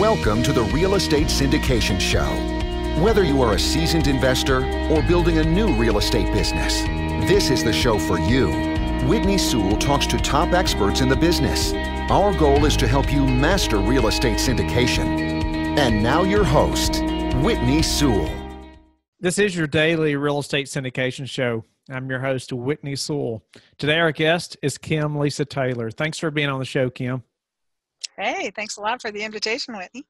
Welcome to the Real Estate Syndication Show. Whether you are a seasoned investor or building a new real estate business, this is the show for you. Whitney Sewell talks to top experts in the business. Our goal is to help you master real estate syndication. And now, your host, Whitney Sewell. This is your daily real estate syndication show. I'm your host, Whitney Sewell. Today, our guest is Kim Lisa Taylor. Thanks for being on the show, Kim. Hey, thanks a lot for the invitation, Whitney.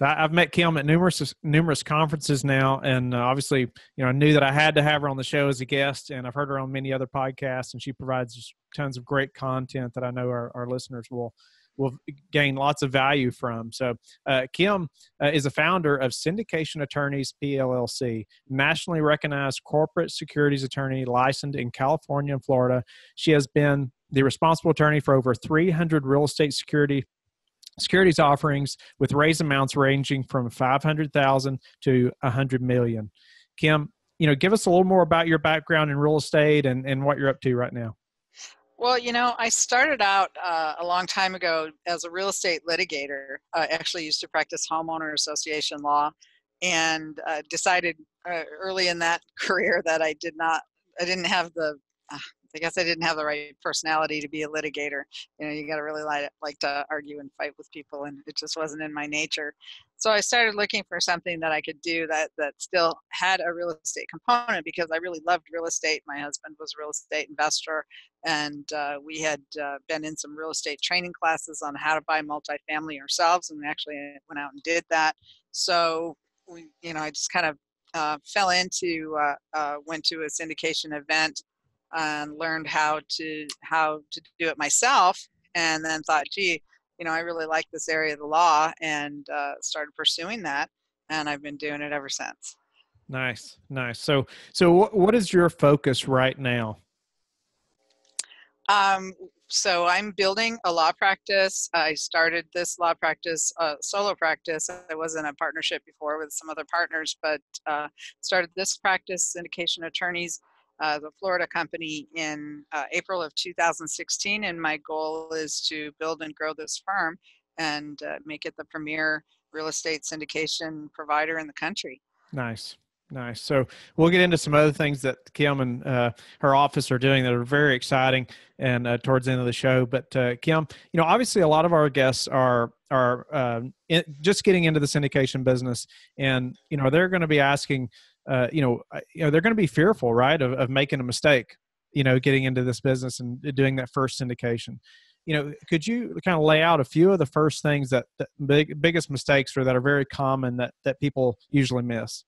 I've met Kim at numerous numerous conferences now, and uh, obviously, you know, I knew that I had to have her on the show as a guest, and I've heard her on many other podcasts, and she provides tons of great content that I know our, our listeners will will gain lots of value from. So, uh, Kim uh, is a founder of Syndication Attorneys PLLC, nationally recognized corporate securities attorney licensed in California and Florida. She has been the responsible attorney for over 300 real estate security securities offerings with raise amounts ranging from 500,000 to 100 million. Kim, you know, give us a little more about your background in real estate and, and what you're up to right now. Well, you know, I started out uh, a long time ago as a real estate litigator. I actually used to practice homeowner association law and uh, decided uh, early in that career that I did not, I didn't have the, uh, I guess I didn't have the right personality to be a litigator. You know, you got to really like, like to argue and fight with people, and it just wasn't in my nature. So I started looking for something that I could do that that still had a real estate component because I really loved real estate. My husband was a real estate investor, and uh, we had uh, been in some real estate training classes on how to buy multifamily ourselves, and we actually went out and did that. So we, you know, I just kind of uh, fell into uh, uh, went to a syndication event and learned how to how to do it myself and then thought gee you know i really like this area of the law and uh, started pursuing that and i've been doing it ever since. Nice nice. So so what is your focus right now? Um, so i'm building a law practice. I started this law practice uh, solo practice. I was in a partnership before with some other partners but uh, started this practice syndication attorneys uh, the Florida company in uh, April of 2016, and my goal is to build and grow this firm and uh, make it the premier real estate syndication provider in the country. Nice. Nice. So we'll get into some other things that Kim and uh, her office are doing that are very exciting, and uh, towards the end of the show. But uh, Kim, you know, obviously a lot of our guests are are uh, in, just getting into the syndication business, and you know they're going to be asking, uh, you know, you know they're going to be fearful, right, of, of making a mistake, you know, getting into this business and doing that first syndication. You know, could you kind of lay out a few of the first things that, that big biggest mistakes or that are very common that that people usually miss?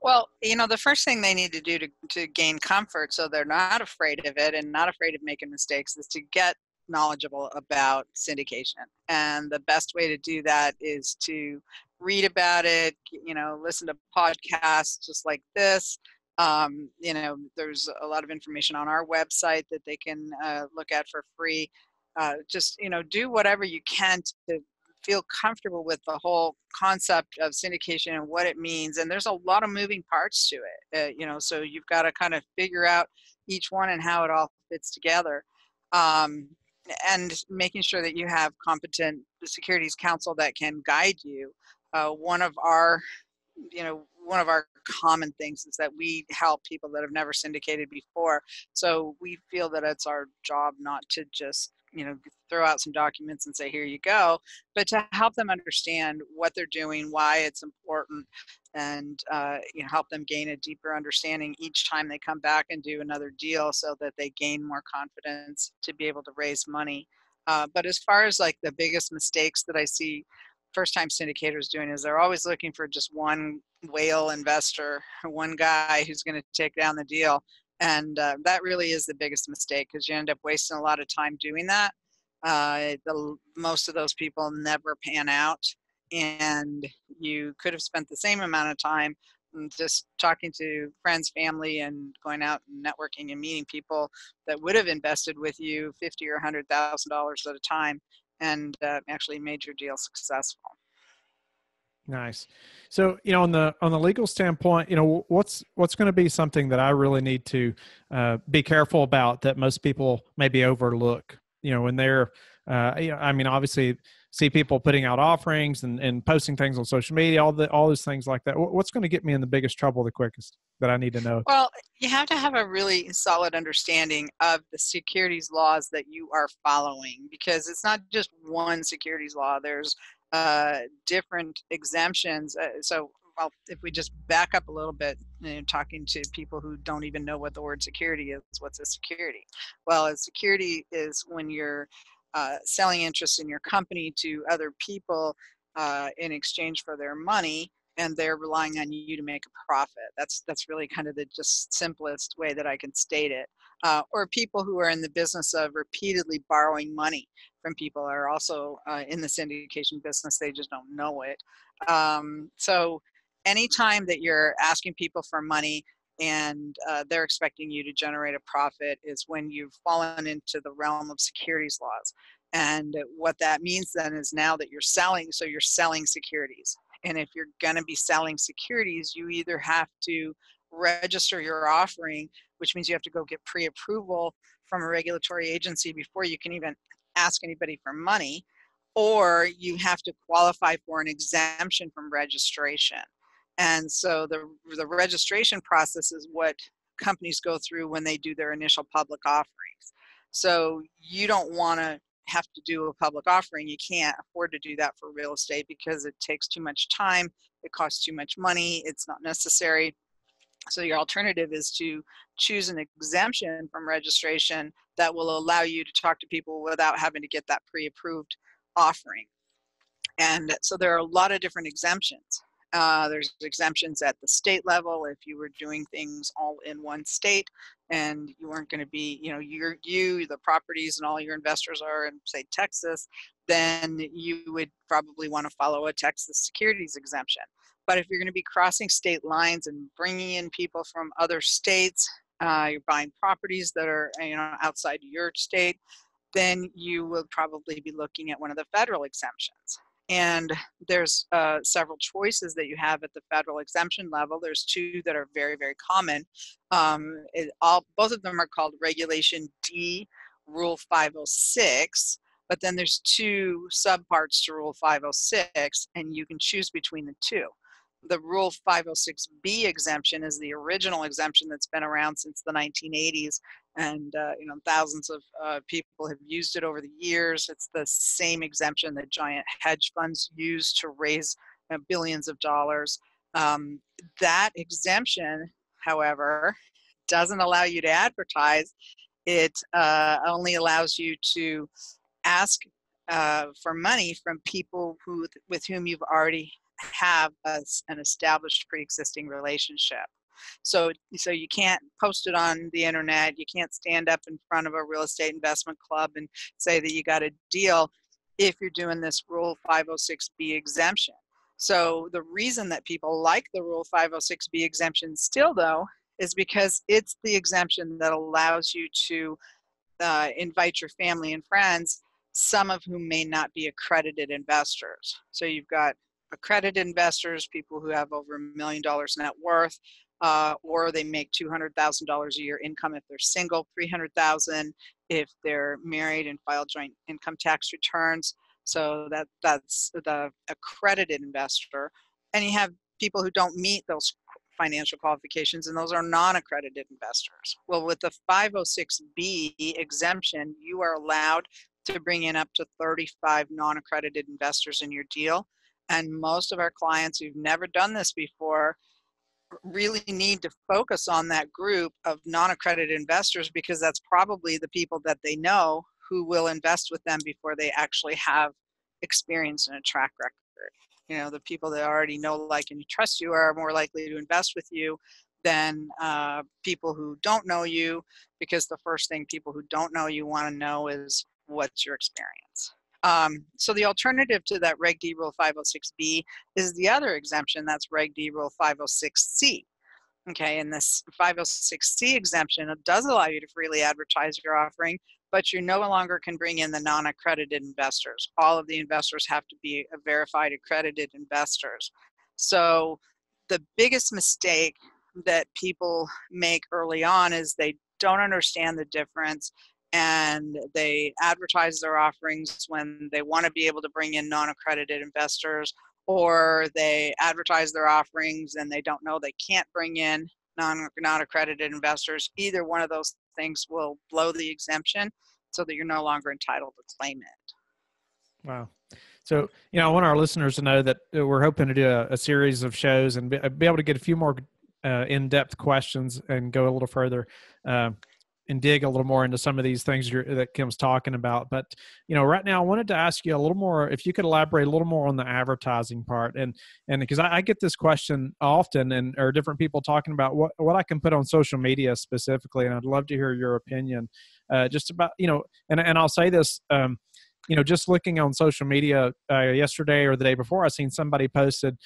Well, you know, the first thing they need to do to, to gain comfort so they're not afraid of it and not afraid of making mistakes is to get knowledgeable about syndication. And the best way to do that is to read about it, you know, listen to podcasts just like this. Um, you know, there's a lot of information on our website that they can uh, look at for free. Uh, just, you know, do whatever you can to feel comfortable with the whole concept of syndication and what it means. And there's a lot of moving parts to it, uh, you know, so you've got to kind of figure out each one and how it all fits together. Um, and making sure that you have competent securities counsel that can guide you. Uh, one of our, you know, one of our common things is that we help people that have never syndicated before. So we feel that it's our job not to just you know throw out some documents and say here you go but to help them understand what they're doing why it's important and uh, you know help them gain a deeper understanding each time they come back and do another deal so that they gain more confidence to be able to raise money uh, but as far as like the biggest mistakes that i see first time syndicators doing is they're always looking for just one whale investor one guy who's going to take down the deal and uh, that really is the biggest mistake because you end up wasting a lot of time doing that. Uh, the, most of those people never pan out and you could have spent the same amount of time just talking to friends family and going out and networking and meeting people that would have invested with you 50 or 100 thousand dollars at a time and uh, actually made your deal successful Nice. So, you know, on the on the legal standpoint, you know, what's what's going to be something that I really need to uh, be careful about that most people maybe overlook. You know, when they're uh, you know, I mean, obviously, see people putting out offerings and, and posting things on social media, all the all those things like that. What's going to get me in the biggest trouble the quickest that I need to know? Well, you have to have a really solid understanding of the securities laws that you are following because it's not just one securities law. There's uh, different exemptions. Uh, so well, if we just back up a little bit, you know, talking to people who don't even know what the word security is, what's a security? Well, a security is when you're uh, selling interest in your company to other people uh, in exchange for their money and they're relying on you to make a profit. That's that's really kind of the just simplest way that i can state it. Uh, or people who are in the business of repeatedly borrowing money from people are also uh, in the syndication business they just don't know it. Um, so anytime that you're asking people for money and uh, they're expecting you to generate a profit is when you've fallen into the realm of securities laws. And what that means then is now that you're selling, so you're selling securities. And if you're going to be selling securities, you either have to register your offering, which means you have to go get pre approval from a regulatory agency before you can even ask anybody for money, or you have to qualify for an exemption from registration. And so the, the registration process is what companies go through when they do their initial public offerings. So you don't want to have to do a public offering. You can't afford to do that for real estate because it takes too much time, it costs too much money, it's not necessary. So your alternative is to choose an exemption from registration that will allow you to talk to people without having to get that pre-approved offering. And so there are a lot of different exemptions. Uh, there's exemptions at the state level if you were doing things all in one state and you weren't going to be, you know, you're, you, the properties and all your investors are in, say, Texas, then you would probably want to follow a Texas securities exemption. But if you're going to be crossing state lines and bringing in people from other states, uh, you're buying properties that are, you know, outside your state, then you will probably be looking at one of the federal exemptions and there's uh, several choices that you have at the federal exemption level. There's two that are very very common. Um, it, all both of them are called regulation d rule 506 but then there's two subparts to rule 506 and you can choose between the two the Rule 506B exemption is the original exemption that's been around since the 1980s, and uh, you know thousands of uh, people have used it over the years. It's the same exemption that giant hedge funds use to raise uh, billions of dollars. Um, that exemption, however, doesn't allow you to advertise. It uh, only allows you to ask uh, for money from people who with whom you've already have a, an established pre-existing relationship. So, so you can't post it on the internet. You can't stand up in front of a real estate investment club and say that you got a deal if you're doing this Rule 506B exemption. So the reason that people like the Rule 506B exemption still, though, is because it's the exemption that allows you to uh, invite your family and friends, some of whom may not be accredited investors. So you've got accredited investors, people who have over a million dollars net worth, uh, or they make $200,000 a year income if they're single, 300,000 if they're married and file joint income tax returns. So that that's the accredited investor. And you have people who don't meet those financial qualifications, and those are non-accredited investors. Well, with the 506B exemption, you are allowed to bring in up to 35 non-accredited investors in your deal and most of our clients who've never done this before really need to focus on that group of non-accredited investors because that's probably the people that they know who will invest with them before they actually have experience and a track record. You know the people that already know like and trust you are more likely to invest with you than uh, people who don't know you because the first thing people who don't know you want to know is what's your experience um, so the alternative to that Reg D Rule 506B is the other exemption, that's Reg D Rule 506C. Okay, and this 506C exemption does allow you to freely advertise your offering, but you no longer can bring in the non-accredited investors. All of the investors have to be verified accredited investors. So the biggest mistake that people make early on is they don't understand the difference and they advertise their offerings when they want to be able to bring in non-accredited investors or they advertise their offerings and they don't know they can't bring in non, non-accredited investors. Either one of those things will blow the exemption so that you're no longer entitled to claim it. Wow. So you know i want our listeners to know that we're hoping to do a, a series of shows and be, be, able to get a few more uh, in-depth questions and go a little further. Uh, and dig a little more into some of these things that Kim's talking about. But you know, right now I wanted to ask you a little more, if you could elaborate a little more on the advertising part, and and because I, I, get this question often, and or different people talking about what what I can put on social media specifically, and I'd love to hear your opinion, uh, just about you know, and and I'll say this. Um, you know, just looking on social media uh, yesterday or the day before, I seen somebody posted,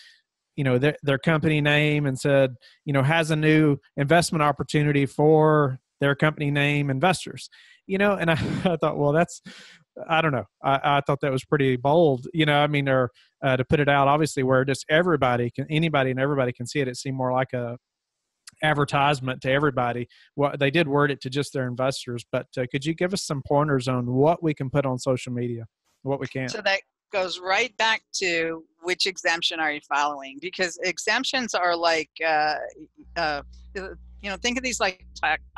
you know their, their company name and said you know has a new investment opportunity for their company name investors you know and i, I thought well that's i don't know. I, I, thought that was pretty bold you know i mean or uh, to put it out obviously where just everybody can anybody and everybody can see it it seemed more like a advertisement to everybody. What they did word it to just their investors but uh, could you give us some pointers on what we can put on social media what we can't? So that goes right back to which exemption are you following? Because exemptions are like uh, uh, you know think of these like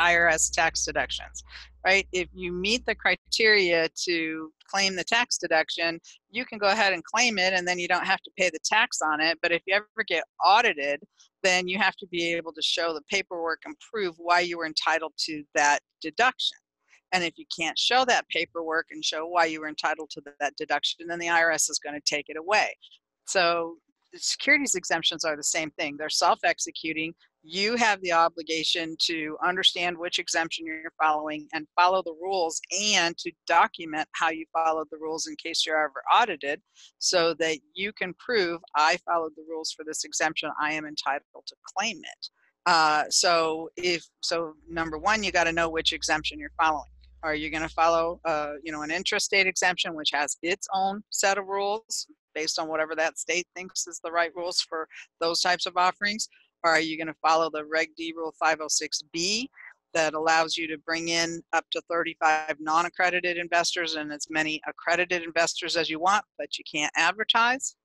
irs tax deductions right if you meet the criteria to claim the tax deduction you can go ahead and claim it and then you don't have to pay the tax on it but if you ever get audited then you have to be able to show the paperwork and prove why you were entitled to that deduction and if you can't show that paperwork and show why you were entitled to that deduction then the irs is going to take it away so the securities exemptions are the same thing. They're self-executing. You have the obligation to understand which exemption you're following and follow the rules and to document how you followed the rules in case you're ever audited so that you can prove I followed the rules for this exemption. I am entitled to claim it. Uh, so if so number one you got to know which exemption you're following are you going to follow uh, you know an intrastate exemption which has its own set of rules based on whatever that state thinks is the right rules for those types of offerings? Are you going to follow the Reg D Rule 506B that allows you to bring in up to 35 non accredited investors and as many accredited investors as you want, but you can't advertise?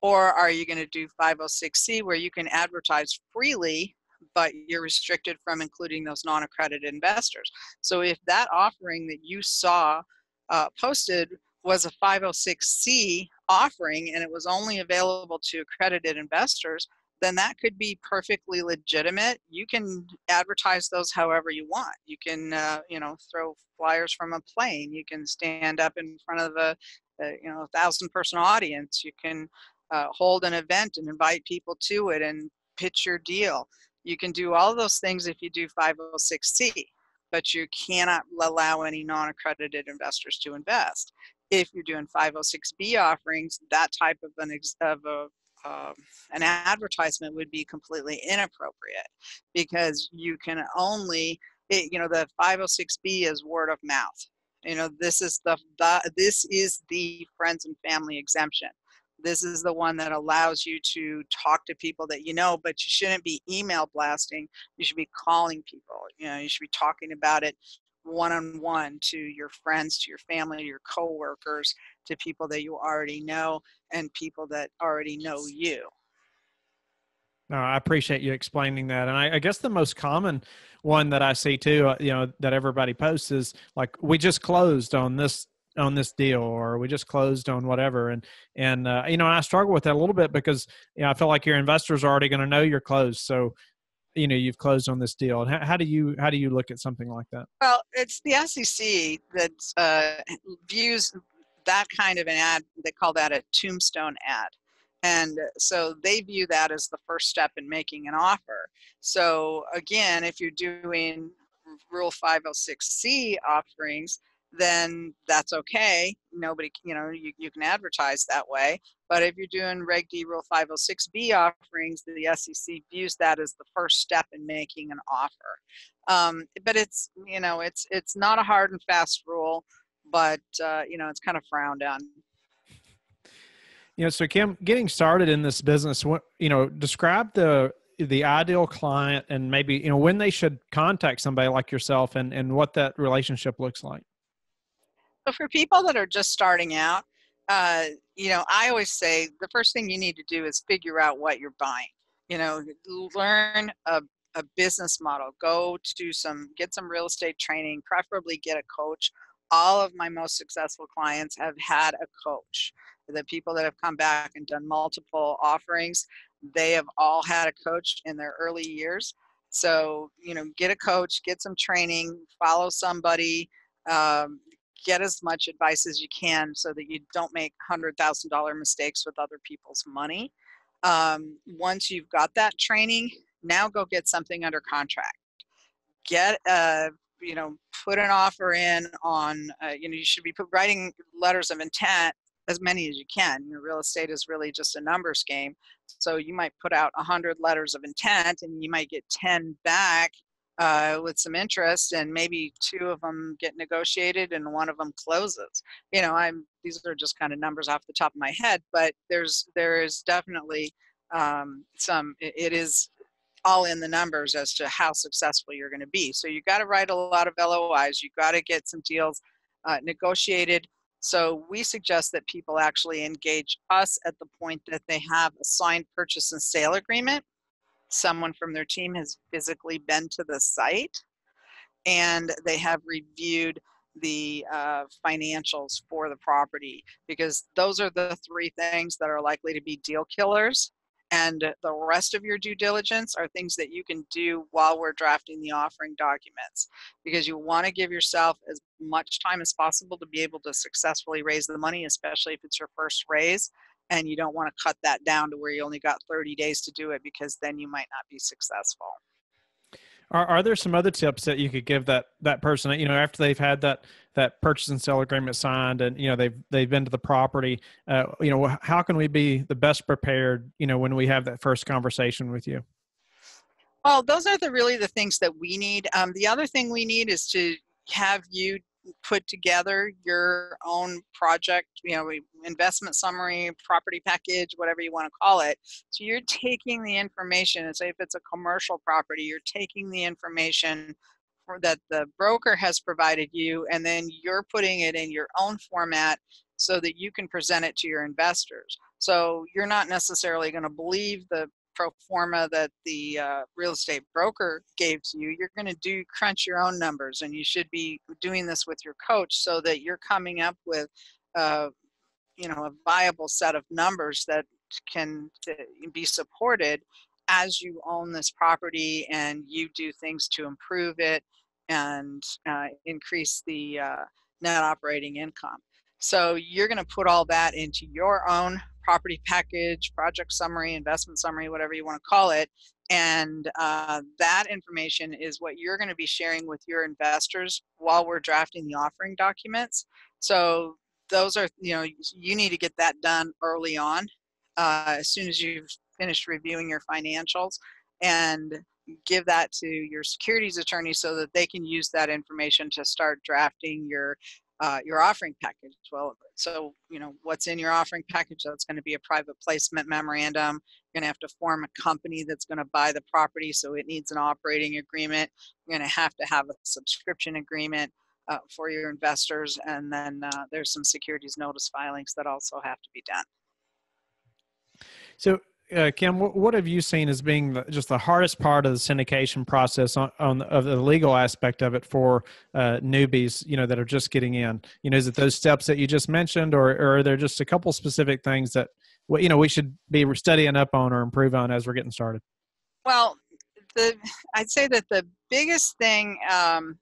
Or are you going to do 506C where you can advertise freely but you're restricted from including those non-accredited investors. So if that offering that you saw uh, posted was a 506c offering and it was only available to accredited investors, then that could be perfectly legitimate. You can advertise those however you want. You can, uh, you know, throw flyers from a plane. You can stand up in front of a, a you know, a thousand person audience. You can uh, hold an event and invite people to it and pitch your deal. You can do all those things if you do 506c, but you cannot allow any non-accredited investors to invest if you're doing 506b offerings, that type of an of a um, an advertisement would be completely inappropriate because you can only it, you know the 506b is word of mouth. You know this is the, the this is the friends and family exemption. This is the one that allows you to talk to people that you know but you shouldn't be email blasting. You should be calling people. You know you should be talking about it one on one to your friends, to your family, your coworkers, to people that you already know, and people that already know you. No, I appreciate you explaining that. And I, I, guess the most common one that I see too, uh, you know, that everybody posts is like, we just closed on this on this deal or we just closed on whatever and and uh, you know i struggle with that a little bit because you know i feel like your investors are already going to know you're closed so you know you've closed on this deal how, how, do you how do you look at something like that? Well it's the sec that uh, views that kind of an ad they call that a tombstone ad. And so they view that as the first step in making an offer. So again if you're doing rule 506c offerings then that's okay. Nobody, you know, you, you can advertise that way. But if you're doing Reg D Rule 506B offerings, the SEC views that as the first step in making an offer. Um, but it's, you know, it's it's not a hard and fast rule, but uh, you know, it's kind of frowned on. You know, so Kim, getting started in this business, what you know, describe the the ideal client and maybe you know when they should contact somebody like yourself and and what that relationship looks like so for people that are just starting out uh, you know i always say the first thing you need to do is figure out what you're buying. You know learn a, a business model. Go to some get some real estate training preferably get a coach. All of my most successful clients have had a coach. The people that have come back and done multiple offerings they have all had a coach in their early years. So you know get a coach get some training follow somebody um, get as much advice as you can so that you don't make $100000 mistakes with other people's money. Um, once you've got that training now go get something under contract. Get a you know put an offer in on uh, you know you should be writing letters of intent as many as you can. Your real estate is really just a numbers game. So you might put out 100 letters of intent and you might get 10 back uh, with some interest and maybe two of them get negotiated and one of them closes you know i'm these are just kind of numbers off the top of my head but there's there is definitely um, some it is all in the numbers as to how successful you're going to be. So you got to write a lot of LOIs. You got to get some deals uh, negotiated. So we suggest that people actually engage us at the point that they have a signed purchase and sale agreement. Someone from their team has physically been to the site and they have reviewed the uh, financials for the property because those are the three things that are likely to be deal killers and the rest of your due diligence are things that you can do while we're drafting the offering documents because you want to give yourself as much time as possible to be able to successfully raise the money, especially if it's your first raise. And you don't want to cut that down to where you only got 30 days to do it because then you might not be successful. Are, are there some other tips that you could give that that person you know after they've had that that purchase and sale agreement signed and you know they've they've been to the property uh, you know how can we be the best prepared you know when we have that first conversation with you well those are the really the things that we need um, the other thing we need is to have you put together your own project, you know, investment summary, property package, whatever you want to call it. So you're taking the information, and say if it's a commercial property, you're taking the information that the broker has provided you, and then you're putting it in your own format so that you can present it to your investors. So you're not necessarily going to believe the pro forma that the uh, real estate broker gave to you, you're going to do crunch your own numbers, and you should be doing this with your coach so that you're coming up with, uh, you know, a viable set of numbers that can uh, be supported as you own this property and you do things to improve it and uh, increase the uh, net operating income. So you're going to put all that into your own property package, project summary, investment summary, whatever you want to call it. And uh, that information is what you're going to be sharing with your investors while we're drafting the offering documents. So those are, you know, you need to get that done early on uh, as soon as you've finished reviewing your financials and give that to your securities attorney so that they can use that information to start drafting your uh, your offering package. Well, so you know what's in your offering package. That's going to be a private placement memorandum. You're going to have to form a company that's going to buy the property, so it needs an operating agreement. You're going to have to have a subscription agreement uh, for your investors, and then uh, there's some securities notice filings that also have to be done. So uh, Kim, what, what, have you seen as being the, just the hardest part of the syndication process on, on the, of the legal aspect of it for uh, newbies, you know, that are just getting in? You know, is it those steps that you just mentioned, or, or are there just a couple specific things that, you know, we should be studying up on or improve on as we're getting started? Well, the I'd say that the biggest thing um,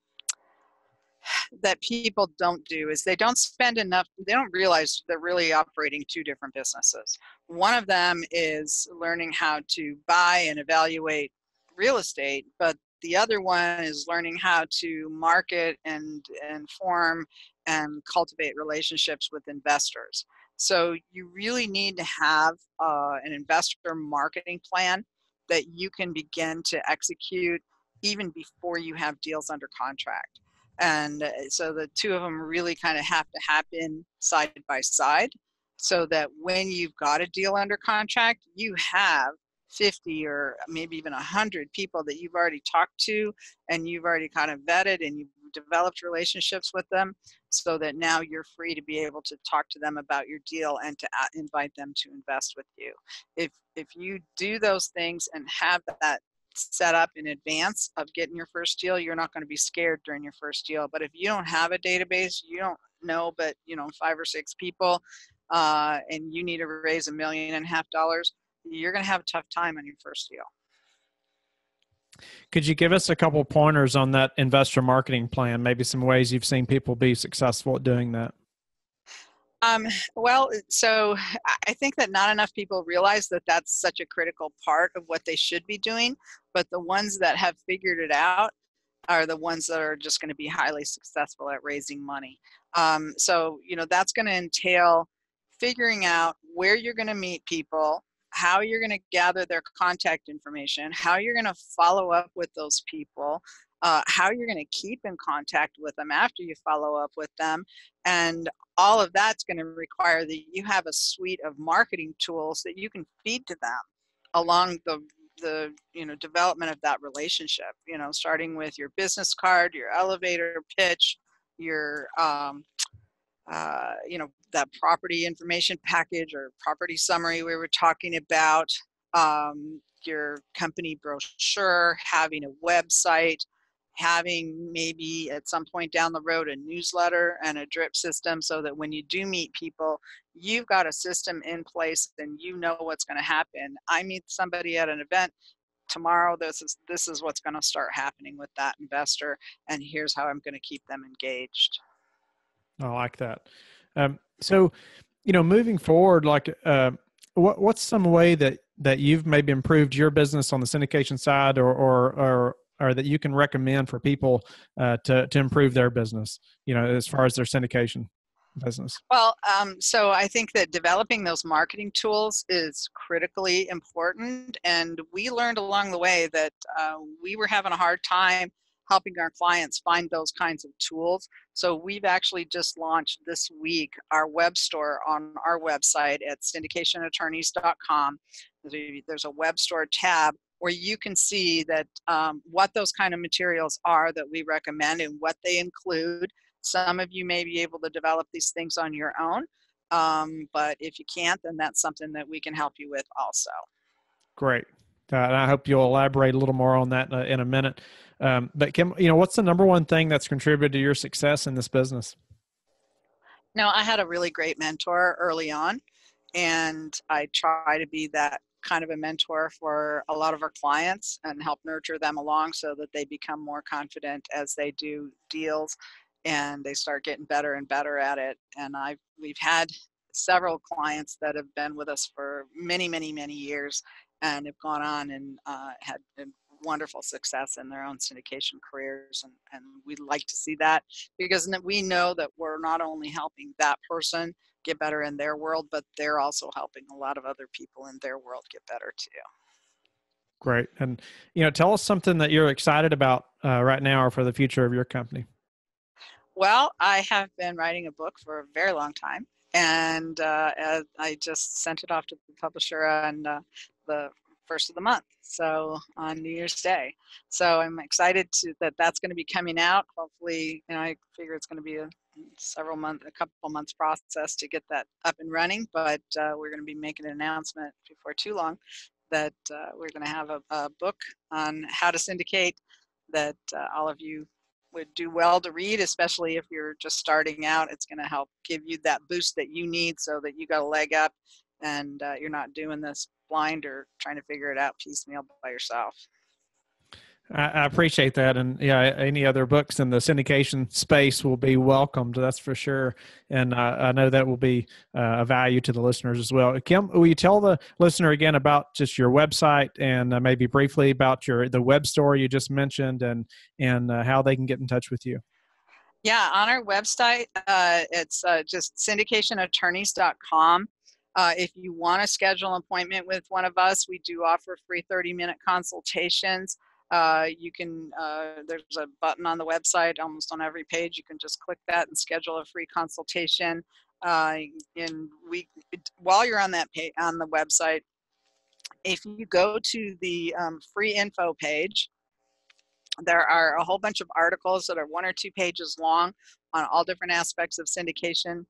that people don't do is they don't spend enough they don't realize they're really operating two different businesses. One of them is learning how to buy and evaluate real estate but the other one is learning how to market and and form and cultivate relationships with investors. So you really need to have uh, an investor marketing plan that you can begin to execute even before you have deals under contract and uh, so the two of them really kind of have to happen side by side so that when you've got a deal under contract, you have 50 or maybe even 100 people that you've already talked to and you've already kind of vetted and you've developed relationships with them so that now you're free to be able to talk to them about your deal and to invite them to invest with you. If if you do those things and have that set up in advance of getting your first deal you're not going to be scared during your first deal but if you don't have a database you don't know but you know five or six people uh, and you need to raise a million and a half dollars you're going to have a tough time on your first deal. Could you give us a couple pointers on that investor marketing plan? Maybe some ways you've seen people be successful at doing that um, well, so I think that not enough people realize that that's such a critical part of what they should be doing. But the ones that have figured it out are the ones that are just going to be highly successful at raising money. Um, so, you know, that's going to entail figuring out where you're going to meet people, how you're going to gather their contact information, how you're going to follow up with those people, uh, how you're going to keep in contact with them after you follow up with them. And all of that's going to require that you have a suite of marketing tools that you can feed to them along the the you know development of that relationship you know starting with your business card your elevator pitch your um, uh, you know that property information package or property summary we were talking about um, your company brochure having a website having maybe at some point down the road a newsletter and a drip system so that when you do meet people you've got a system in place and you know what's going to happen. I meet somebody at an event tomorrow this is this is what's going to start happening with that investor and here's how i'm going to keep them engaged. I like that. Um, so you know moving forward like uh, what, what's some way that that you've maybe improved your business on the syndication side or or or or that you can recommend for people uh, to to improve their business? You know, as far as their syndication business. Well, um, so I think that developing those marketing tools is critically important, and we learned along the way that uh, we were having a hard time helping our clients find those kinds of tools. So we've actually just launched this week our web store on our website at syndicationattorneys.com. There's a web store tab where you can see that um, what those kind of materials are that we recommend and what they include. Some of you may be able to develop these things on your own, um, but if you can't, then that's something that we can help you with also. Great. Uh, and I hope you'll elaborate a little more on that uh, in a minute. Um, but Kim, you know, what's the number one thing that's contributed to your success in this business? Now, I had a really great mentor early on, and I try to be that kind of a mentor for a lot of our clients and help nurture them along so that they become more confident as they do deals and they start getting better and better at it. And I've we've had several clients that have been with us for many, many, many years and have gone on and uh, had wonderful success in their own syndication careers. And, and we'd like to see that because we know that we're not only helping that person get better in their world, but they're also helping a lot of other people in their world get better too. Great. And, you know, tell us something that you're excited about uh, right now or for the future of your company. Well, I have been writing a book for a very long time. And uh, I just sent it off to the publisher on uh, the first of the month so on new year's day. So i'm excited to that that's going to be coming out. Hopefully you know i figure it's going to be a several month a couple months process to get that up and running but uh, we're going to be making an announcement before too long that uh, we're going to have a, a, book on how to syndicate that uh, all of you would do well to read especially if you're just starting out. It's going to help give you that boost that you need so that you got a leg up and uh, you're not doing this blind or trying to figure it out piecemeal by yourself. I, appreciate that, and yeah, any other books in the syndication space will be welcomed. That's for sure, and uh, I know that will be uh, a value to the listeners as well. Kim, will you tell the listener again about just your website and uh, maybe briefly about your the web store you just mentioned and and uh, how they can get in touch with you? Yeah, on our website, uh, it's uh, just syndicationattorneys.com. Uh, if you want to schedule an appointment with one of us, we do offer free 30 minute consultations. Uh, you can, uh, there's a button on the website almost on every page. You can just click that and schedule a free consultation. Uh, and we, while you're on that page, on the website, if you go to the um, free info page, there are a whole bunch of articles that are one or two pages long on all different aspects of syndication.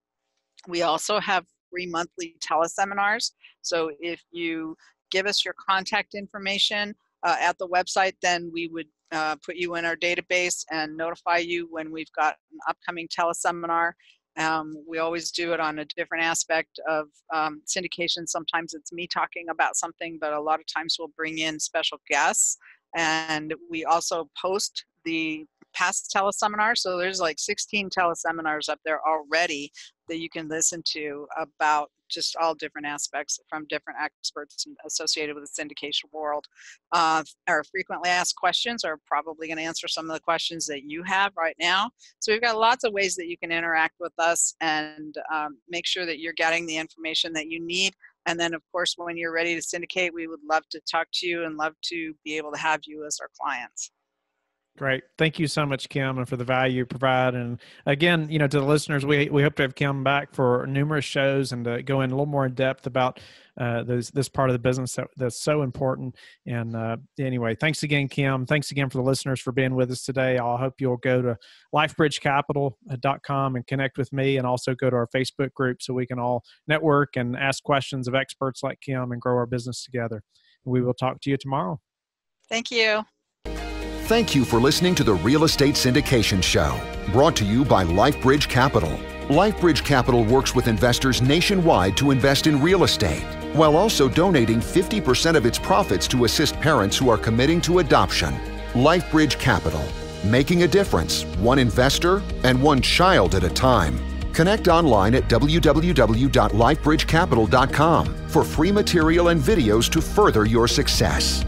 We also have free monthly teleseminars. So if you give us your contact information uh, at the website, then we would uh, put you in our database and notify you when we've got an upcoming teleseminar. Um, we always do it on a different aspect of um, syndication. Sometimes it's me talking about something, but a lot of times we'll bring in special guests. And we also post the past teleseminars. So there's like 16 teleseminars up there already that you can listen to about just all different aspects from different experts associated with the syndication world. Uh, our frequently asked questions are probably going to answer some of the questions that you have right now. So we've got lots of ways that you can interact with us and um, make sure that you're getting the information that you need. And then, of course, when you're ready to syndicate, we would love to talk to you and love to be able to have you as our clients. Great. Thank you so much, Kim, and for the value you provide. And again, you know, to the listeners, we, we hope to have Kim back for numerous shows and to go in a little more in depth about uh, those, this part of the business that, that's so important. And uh, anyway, thanks again, Kim. Thanks again for the listeners for being with us today. I hope you'll go to lifebridgecapital.com and connect with me and also go to our Facebook group so we can all network and ask questions of experts like Kim and grow our business together. We will talk to you tomorrow. Thank you. Thank you for listening to the Real Estate Syndication Show, brought to you by LifeBridge Capital. LifeBridge Capital works with investors nationwide to invest in real estate, while also donating 50% of its profits to assist parents who are committing to adoption. LifeBridge Capital, making a difference, one investor and one child at a time. Connect online at www.lifebridgecapital.com for free material and videos to further your success.